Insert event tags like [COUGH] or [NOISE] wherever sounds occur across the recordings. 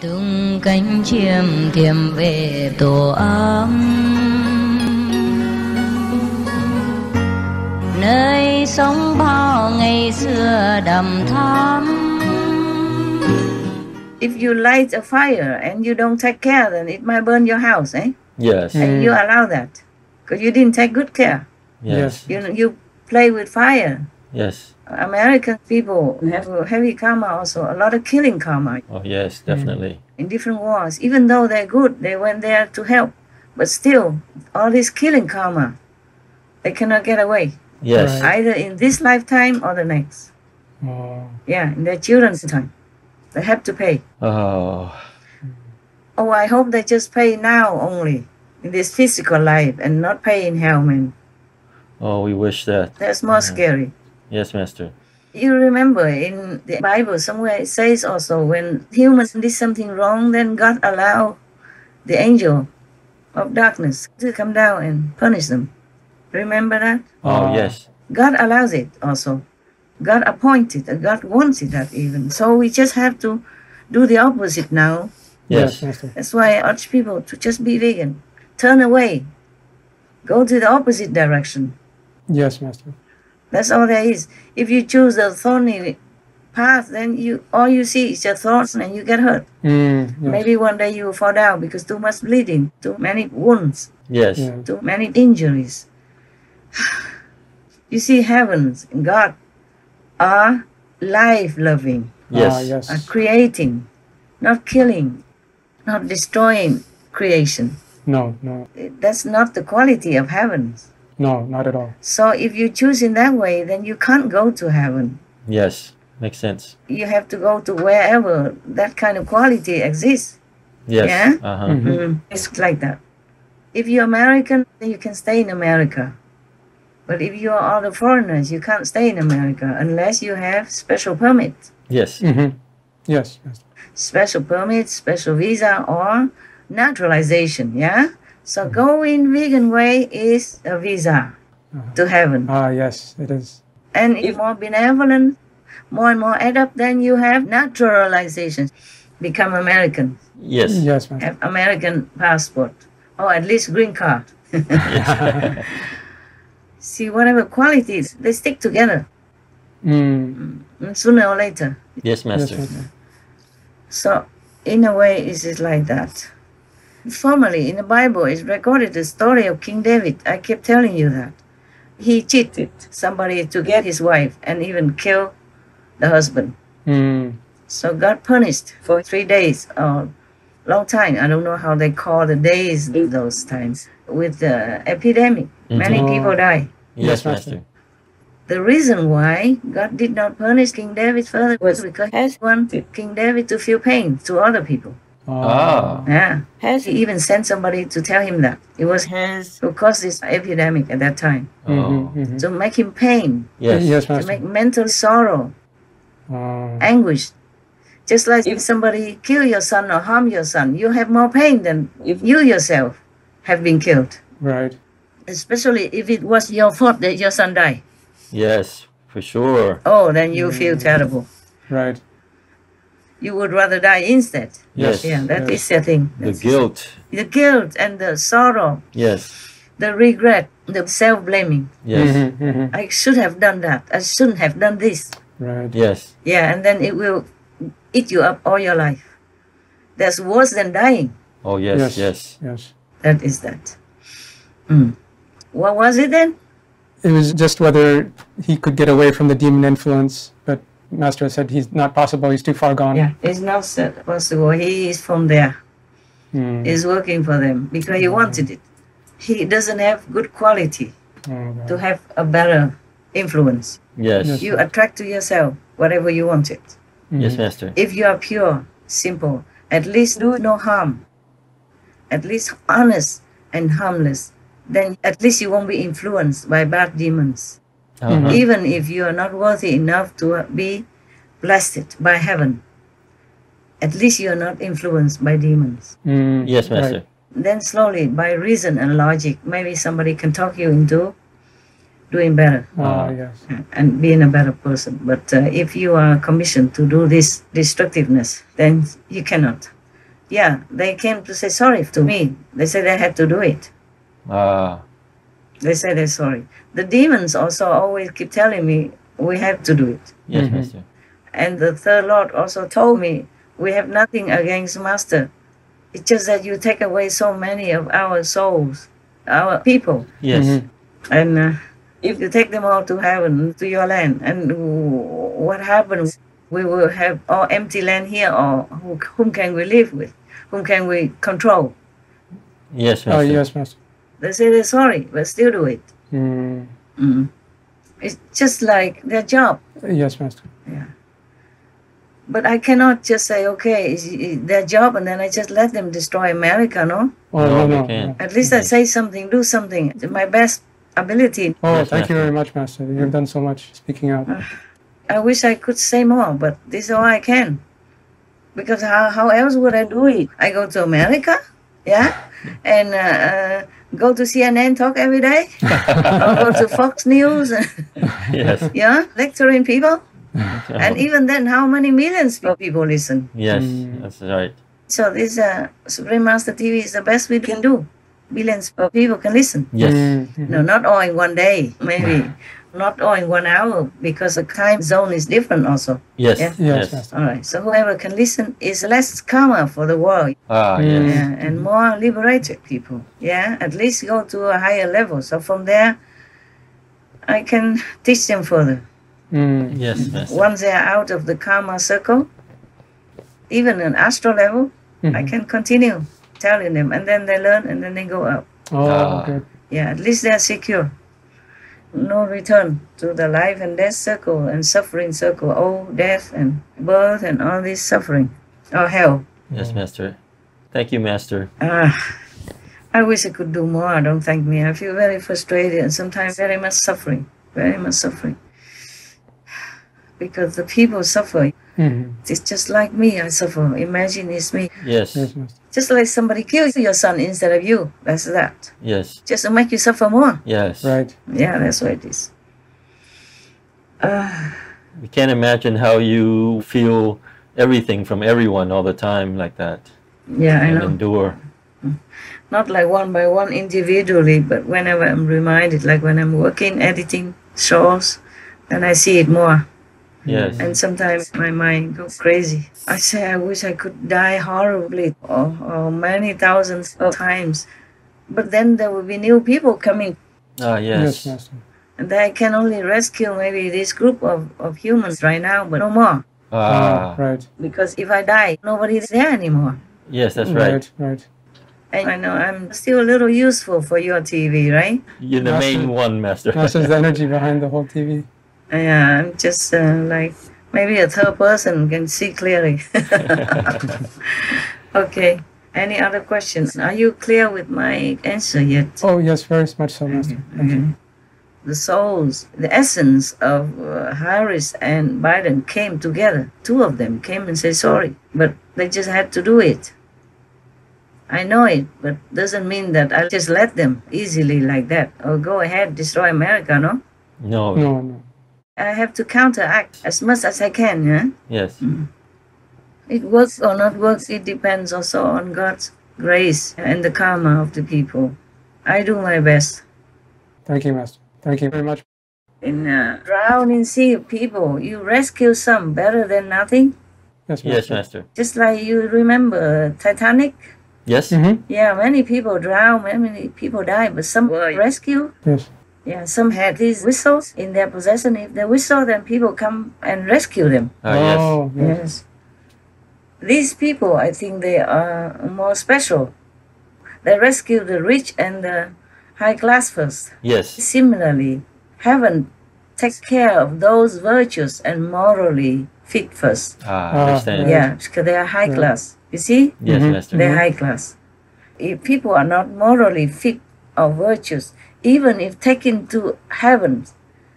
tung cánh chim thiềm về tổ ấm nơi sống bao ngày xưa đầm thắm If you light a fire and you don't take care, then it might burn your house, eh? Yes. And you allow that because you didn't take good care. Yes. You you play with fire. Yes. American people have a heavy karma also, a lot of killing karma Oh yes, definitely. in different wars. Even though they're good, they went there to help, but still, all this killing karma, they cannot get away. Yes. Right. Either in this lifetime or the next. Oh, Yeah, in their children's time. They have to pay. Oh. Oh, I hope they just pay now only in this physical life and not pay in hell, man. Oh, we wish that. That's more Yeah. scary. Yes, Master. You remember in the Bible somewhere it says also when humans did something wrong, then God allow the angel of darkness to come down and punish them. Remember that? Oh Ah. yes. God allows it also. God appointed, uh, God wanted that even. So we just have to do the opposite now. Yes. Master. That's why I urge people to just be vegan. Turn away. Go to the opposite direction. Yes, Master. That's all there is. If you choose the thorny path, then you all you see is your thorns and you get hurt. Mm, yes. Maybe one day you will fall down because too much bleeding, too many wounds, Yes. Yeah. too many injuries. [SIGHS] you see, heavens and God are life loving, Yes. Ah, yes. are creating, not killing, not destroying creation. No, no, That's not the quality of heavens. No, not at all. So if you choose in that way, then you can't go to heaven. Yes. Makes sense. You have to go to wherever that kind of quality exists. Yes. Yeah? Uh huh. Mhm. Mm, It's like that. If you're American, then you can stay in America. But if you are other foreigners, you can't stay in America unless you have special permit. Yes. hmm Yes, Master. Special permit, special visa, or naturalization. Yeah? So going vegan way is a visa to heaven. Ah, yes, it is. And if more benevolent, more and more adept, then you have naturalization. Become American. Yes. Yes, Master. Have American passport. Or at least green card. [LAUGHS] See, whatever qualities, they stick together Mm, mm, sooner or later. Yes, yes, Master. Master. So, in a way, it is like that. Formerly, in the Bible, it's recorded the story of King David. I keep telling you that. He cheated somebody to get his wife and even kill the husband. Mm, So God punished for three days or long time. I don't know how they call the days those times with the epidemic. Many Mhm. people die. Yes, Yes, Master. Master. The reason why God did not punish King David further was because he wanted King David to feel pain to other people. Ah. Yeah. Has He even sent somebody to tell him that. It was his who caused this epidemic at that time. Oh. mhm, mhm. To make him pain, Yes. Yes, to make mental sorrow, Ah, anguish. Just like if somebody kill your son or harm your son, you have more pain than if you yourself have been killed. right. Especially if it was your fault that your son died. Yes. For sure. Oh, then you feel terrible. Right. You would rather die instead. Yes. Yeah, that Yes. is the thing. The guilt. The guilt and the sorrow, Yes. the regret, the self blaming. Yes. Mhm, mhm. I should have done that. I shouldn't have done this. Right. Yes. Yeah, and then it will eat you up all your life. That's worse than dying. Oh yes. Yes. Yes. Yes. That is that. Mm. What was it then? It was just whether he could get away from the demon influence, but Master said he's not possible. He's too far gone. Yeah, it's not so- possible. He is from there. Mm. He's working for them because he wanted it. He doesn't have good quality God. to have a better influence. Yes. Yes. You attract to yourself whatever you wanted. Yes, Mhm. Master. If you are pure, simple, at least do no harm, at least honest and harmless, then at least you won't be influenced by bad demons. Uh-huh. Even if you are not worthy enough to be blessed by heaven, at least you are not influenced by demons. Mm, Yes, right. Then slowly, by reason and logic, maybe somebody can talk you into doing better Ah, Uh, yes. and being a better person. But uh, if you are commissioned to do this destructiveness, then you cannot. Yeah, they came to say sorry to me. They said I had to do it. Ah. They say they're sorry. The demons also always keep telling me we have to do it. Yes, Mhm. Master. And the third Lord also told me we have nothing against Master. It's just that you take away so many of our souls, our people. Yes. Mhm. And uh, if you take them all to heaven, to your land, and w- what happens? We will have all empty land here, or who, whom can we live with? Whom can we control? Yes, Oh, yes, Master. They say they're sorry, but still do it. Mm. Mm. It's just like their job. Yes, Master. Yeah. But I cannot just say, okay, it's it's their job, and then I just let them destroy America, no? Oh, No, no, no. At least I say something, do something, my best ability. Oh, Yes, thank you very much, Master. You've done so much speaking out. I wish I could say more, but this is all I can. Because how, how else would I do it? I go to America, yeah, and uh, uh, go to CNN talk every day, or go [LAUGHS] to Fox News, [LAUGHS] yes. yeah, lecturing people. [LAUGHS] And even then, how many millions of people listen? yes, Mm. that's right. So this uh, Supreme Master TV is the best we can do. Billions of people can listen. Yes. Mm, mhm. No, not all in one day, maybe. Not all in one hour, because the time zone is different also. Yes. Yeah. Yes, Yes. All right. So whoever can listen is less karma for the world. Ah, Mm. yes. Yeah, and more liberated people. Yeah, at least go to a higher level. So from there, I can teach them further. Mm. Yes, Master. Once they are out of the karma circle, even an astral level, I Mhm. can continue telling them, and then they learn, and then they go up. Oh, Ah. good. Yeah, at least they're secure. No return to the life and death circle and suffering circle, old death and birth and all this suffering or hell. Yes, Master. Thank you, Master. Ah, I wish I could do more. I don't thank me. I feel very frustrated and sometimes very much suffering. Very much suffering. Because the people suffer. Mhm. It's just like me. I suffer. Imagine it's me. Yes. Yes, Master. Just like somebody kills your son instead of you. That's that. Yes. Just to make you suffer more. Yes. Right. Yeah, that's what it is. Ah. We can't imagine how you feel everything from everyone all the time like that Yeah, I and know. endure. Not like one by one individually, but whenever I'm reminded, like when I'm working, editing shows, then I see it more. Yes. And sometimes my mind goes crazy. I say, I wish I could die horribly or, or many thousands of times. But then there will be new people coming, Ah, Yes, yes. Master. and I can only rescue maybe this group of, of humans right now, but no more. Ah, right. Because if I die, nobody's there anymore. yes, that's right. Right, right. And I know I'm still a little useful for your TV, right? You're the Master- main one, Master. Master's the [LAUGHS] energy behind the whole TV. Yeah, I'm just uh, like maybe a third person can see clearly. [LAUGHS] [LAUGHS] okay. Any other questions? Are you clear with my answer yet? Oh, yes, very much so, Master. Thank you. Okay. The souls, the essence of uh, Harris and Biden came together. Two of them came and said sorry, but they just had to do it. I know it, but doesn't mean that I just let them easily like that. Or go ahead, destroy America, no? no. No, no. I have to counteract uh, as much as I can, yeah? Yes. Mm. It works or not works, it depends also on God's grace and the karma of the people. I do my best. Thank you, Master. Thank you very much. In uh, a drowning sea of people, you rescue some better than nothing. Yes, Master. Yes, Master. Just like you remember Titanic. Yes. Mm-hmm. Yeah, many people drown, many people die, but some were rescued. Yes. Yeah, some had these whistles in their possession. If they whistle, then people come and rescue them. Ah, yes. oh, yes. Yes. These people, I think they are more special. They rescue the rich and the high class first. Yes. Similarly, heaven takes care of those virtuous and morally fit first. Ah, Ah, understand. Yeah, because they are high Right. class. You see? Yes, Mhm. Master. They're high class. If people are not morally fit or virtues, even if taken to heaven,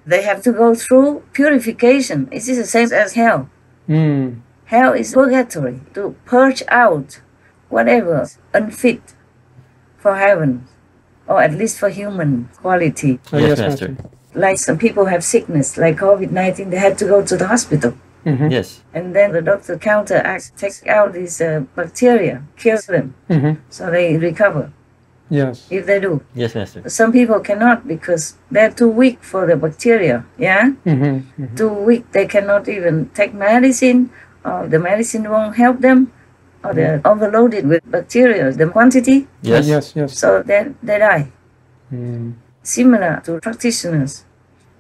they have to go through purification. It is the same as hell. Mm. Hell is purgatory to purge out whatever unfit for heaven, or at least for human quality. Oh, Yes, yes, Master. Master. Like some people have sickness, like COVID 19, they had to go to the hospital. Mhm. Yes. And then the doctor counteracts, take out these uh, bacteria, kills them, Mhm. so they recover Yes. if they do. Yes, Master. Some people cannot because they're too weak for the bacteria. Yeah, Mhm. Mhm. too weak. They cannot even take medicine, or the medicine won't help them, or they're overloaded with bacteria, the quantity, Yes. Yes. Yes. so they, they die. Mm. Similar to practitioners.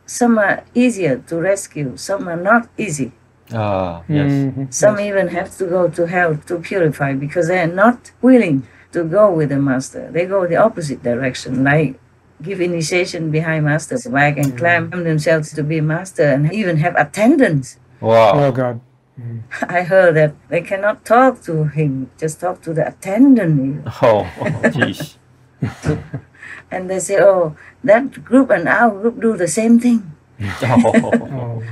Some are easier to rescue, some are not easy. Ah, yes. Mhm. Some even have to go to hell to purify because they are not willing to go with the master. They go the opposite direction, like give initiation behind master's back and climb themselves to be master and even have attendants. Wow. Oh God. [LAUGHS] I heard that they cannot talk to him, just talk to the attendant. Oh, [LAUGHS] jeez. [LAUGHS] And they say, oh, that group and our group do the same thing, Oh,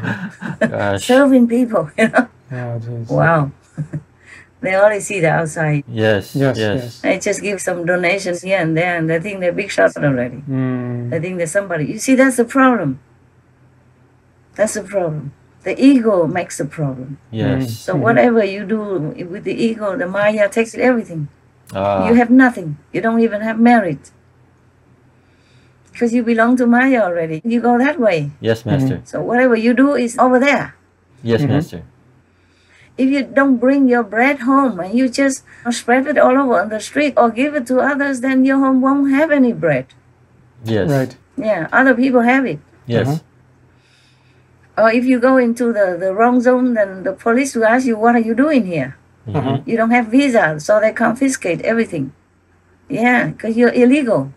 gosh. serving people, you know. Oh. Wow. They only see the outside. Yes. Yes. Yes. Yes. They just give some donations here and there and they think they're big shots already. Mm. They think there's somebody. You see, that's the problem. That's the problem. The ego makes the problem. Yes. So whatever you do with the ego, the Maya takes everything. Ah, You have nothing. You don't even have merit. Because you belong to Maya already. You go that way. yes, Master. So whatever you do is over there. Yes, Mhm. Master. If you don't bring your bread home and you just spread it all over on the street or give it to others, then your home won't have any bread. Yes. Right. Yeah, other people have it. Yes. Uh-huh. Or if you go into the, the wrong zone, then the police will ask you, What are you doing here? Mhm. Uh-huh. You don't have visa, so they confiscate everything. Yeah, because you're illegal.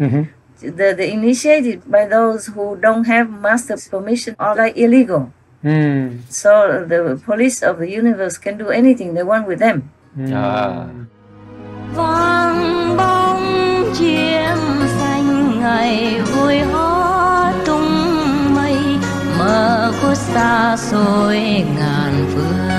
Mm-hmm. The, the initiated by those who don't have master's permission are like illegal. Mm. So the police of the universe can do anything they want with them. Mm. Ah. vang bóng chiêm xanh ngày vui hót tung mây mơ khuất xa xôi ngàn phương